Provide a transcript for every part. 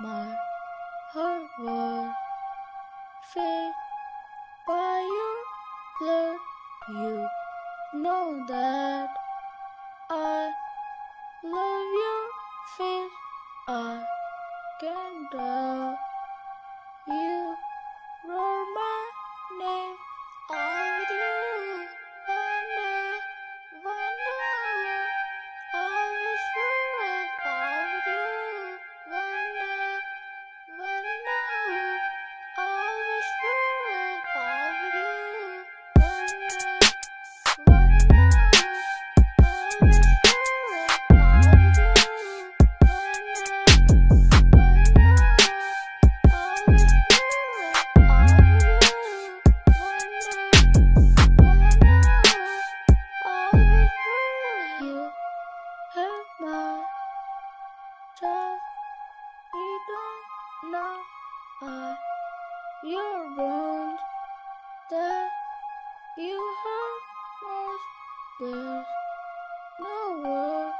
my heart will fed by your blood. You know that I love your face. I can tell you Your wounds that you hurt most, there's no word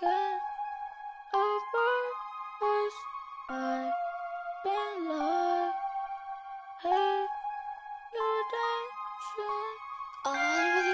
can avert us. I been like hey your attention I'm